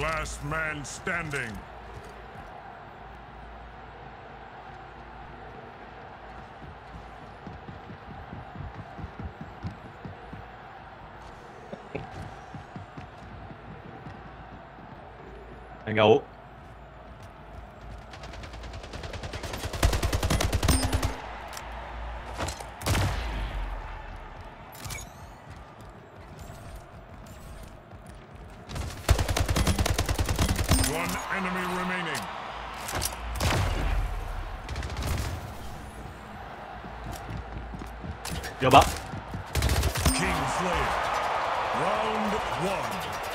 Last man standing. Anh One enemy remaining. Bắp King Slayer. Round one.